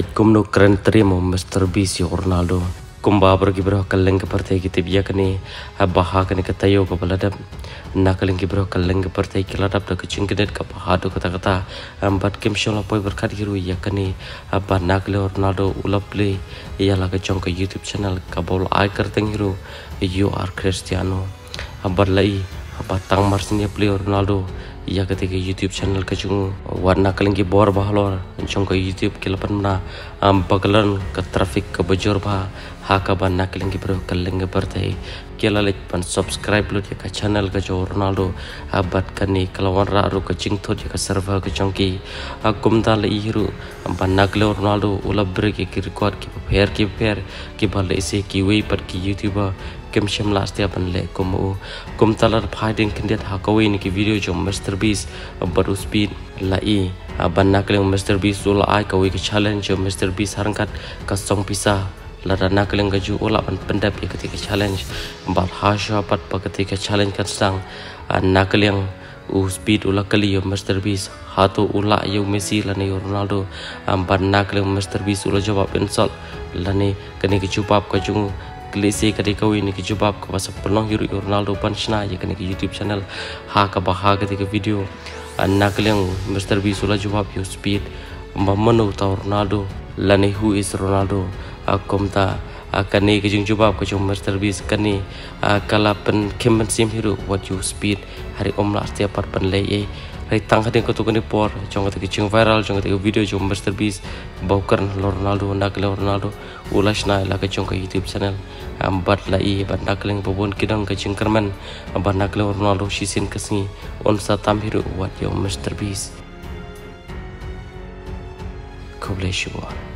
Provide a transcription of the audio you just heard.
kum no kren trimo Mr. Beast yo Ronaldo. Kumba pergi bro kaleng ke partai kita biya kini baha kini ketayo ke baladap nak kaleng ke bro kaleng ke partai kita ladap dak kecing kedet ke baha do kata kata ambat kim shola poi berkat hiru ya kini abah nak le Ronaldo ulap le. Ya la ke ke YouTube channel bol ai kerteng hiru. You are Cristiano. Abar lai abah tang marsini play Ronaldo ya ketika YouTube channel ke chung warna kalingi bor bahalor chung ke YouTube ke lapan mana am bagalan ke traffic ke bajor bah ha ka ban na nak kalingi bro kalingi bertai ke lalit pan subscribe lu ke channel ke jo Ronaldo abat kani kalawan ra ru ke ching thot ke server ke chung ki akum ta le iru am ban nak le Ronaldo ula bre ke record ke pair ke pair ke bal ise ki we par ki YouTuber kem shem last dia ban le kum u kum talar phading kindiat ha kawi ni ki video jo Mr Beast baru speed la i ban nak le Mr Beast ula ai kawi ki challenge jo Mr Beast harangkat ka song pisah la rana keleng gaju ula ban pendap ya ketika challenge bal hasha pat pa ketika challenge kan sang nak keleng u speed ula kali yo Mr Beast hatu ula yo Messi la ni Ronaldo ban nak keleng Mr Beast ula jawab insult la ni kini ki chupap ka jungu Kelisi ketika ini kejubab ke pasal penuh Yuri Ronaldo Panchna ya kena ke YouTube channel ha ke bahag ketika video anak yang Mr. B sulah jawab you speed memenu tahu Ronaldo lani who is Ronaldo aku minta akan ni kejung jawab ke cuma Mr. B sekali kalau pen kemen sim hero what you speed hari om lah setiap part pen lay Hai tang hadin ko tukani por jong ta kiching viral jong ta video jong Mr Beast baukan Ronaldo nak le Ronaldo ulas na la ka jong ka YouTube channel. Am bat la i ban nak leng bobon kidang ka jing kerman ban nak le Ronaldo shisin kasni on sa tam hiru wat yo Mr Beast ko bless you all